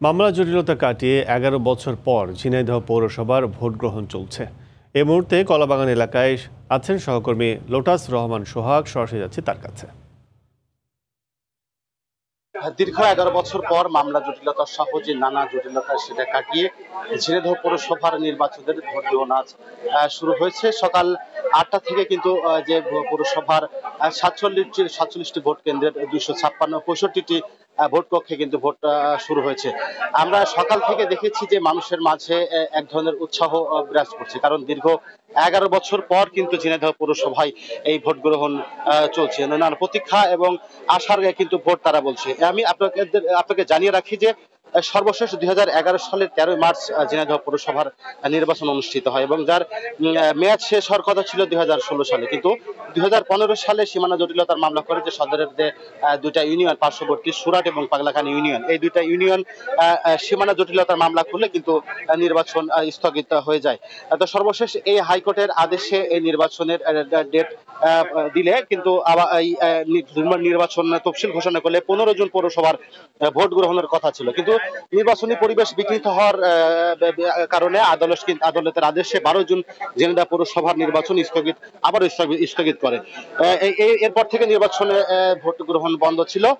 মামলা জটিলতা কাটিয়ে এগারো বছর পর ঝিনাইদহ পৌরসভার ভোট গ্রহণ চলছে। এই মুহূর্তে কলাবাগান এলাকায় আছেন সহকর্মী লোটাস রহমান সোহাগ, সরাসরি যাচ্ছে তার কাছে। দীর্ঘ এগারো বছর পর মামলা জটিলতা সহ যে নানা জটিলতা সেটা কাটিয়ে ঝিনাইদহ পৌরসভার নির্বাচনের ভোট গ্রহণ আজ শুরু হয়েছে। সকাল আটটা থেকে কিন্তু যে পৌরসভার সাতচল্লিশ সাতচল্লিশটি ভোট কেন্দ্রের দুইশো ছাপ্পান্ন, পঁয়ষট্টিটি ভোট কক্ষে কিন্তু ভোটটা শুরু হয়েছে। আমরা সকাল থেকে দেখেছি যে মানুষের মাঝে এক ধরনের উৎসাহ বিরাজ করছে। কারণ দীর্ঘ এগারো বছর পর কিন্তু ঝিনাইদহ পৌরসভায় এই ভোট গ্রহণ চলছে। নানা প্রতীক্ষা এবং আশার কিন্তু ভোট তারা বলছে। আমি আপনাকে আপনাকে জানিয়ে রাখি যে সর্বশেষ দুই হাজার এগারো সালের তেরোই মার্চ ঝিনাইদহ পৌরসভার নির্বাচন অনুষ্ঠিত হয় এবং যার মেয়াদ শেষ হওয়ার কথা ছিল দুই হাজার ষোলো সালে। কিন্তু দুই হাজার পনেরো সালে সীমানা জটিলতার মামলা করে যে সদরের যে দুইটা ইউনিয়ন, পার্শ্ববর্তী সুরাট এবং পাগলাখানি ইউনিয়ন, এই দুইটা ইউনিয়ন সীমানা জটিলতার মামলা করলে কিন্তু নির্বাচন স্থগিত হয়ে যায়। তো সর্বশেষ এই হাইকোর্টের আদেশে এই নির্বাচনের ডেট দিলে কিন্তু আবার নির্বাচন তফসিল ঘোষণা করলে পনেরো জন পৌরসভার ভোট গ্রহণের কথা ছিল। কিন্তু নির্বাচনী পরিবেশ বিঘ্নিত হওয়ার কারণে আদালত আদালতের আদেশে বারো জন জেনেদা পৌরসভার নির্বাচন স্থগিত, আবারও স্থগিত করে। এরপর থেকে নির্বাচনে ভোট গ্রহণ বন্ধ ছিল।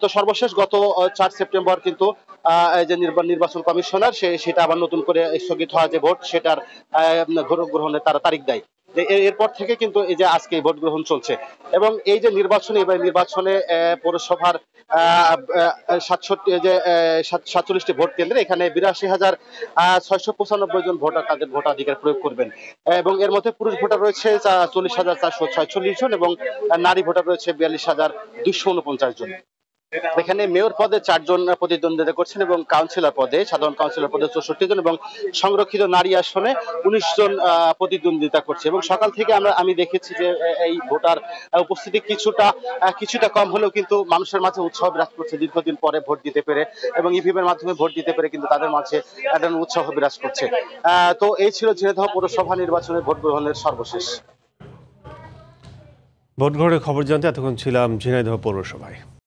তো সর্বশেষ গত চার সেপ্টেম্বর কিন্তু যে নির্বা- নির্বাচন কমিশনার সে, সেটা আবার নতুন করে স্থগিত হওয়া যে ভোট, সেটার ভোট গ্রহণের তারা তারিখ দেয়। এরপর থেকে কিন্তু এই যে আজকে ভোট গ্রহণ চলছে। এবং এই যে নির্বাচনে, এবার নির্বাচনে পৌরসভার যে সাতচল্লিশটি ভোট কেন্দ্রে এখানে বিরাশি হাজার ছয়শো পঁচানব্বই জন ভোটার তাদের ভোটাধিকার প্রয়োগ করবেন। এবং এর মধ্যে পুরুষ ভোটার রয়েছে চল্লিশ হাজার চারশো ছয়চল্লিশ জন এবং নারী ভোটার রয়েছে বিয়াল্লিশ হাজার দুইশো উনপঞ্চাশ জন। এখানে মেয়র পদে চারজন প্রতিদ্বন্দ্বিতা করছেন এবং কাউন্সিলর পদে, সাধারণ কাউন্সিলর পদে চৌষট্টি জন এবং সংরক্ষিত নারী আসনে উনিশ জন প্রতিদ্বন্দ্বিতা করছে। এবং সকাল থেকে আমরা, আমি দেখেছি যে এই ভোটার উপস্থিতি কিছুটা কিছুটা কম হলেও কিন্তু মানুষের মাঝে উৎসাহ বিরাজ করছে। দীর্ঘদিন পরে ভোট দিতে পেরে এবং ইভিএম এর মাধ্যমে ভোট দিতে পেরে কিন্তু তাদের মাঝে একটা উৎসাহ বিরাজ করছে। তো এই ছিল ঝিনাইদহ পৌরসভা নির্বাচনে ভোট গ্রহণের সর্বশেষ। ভোট গ্রহণের খবর জানতে এতক্ষণ ছিলাম ঝিনাইদহ পৌরসভায়।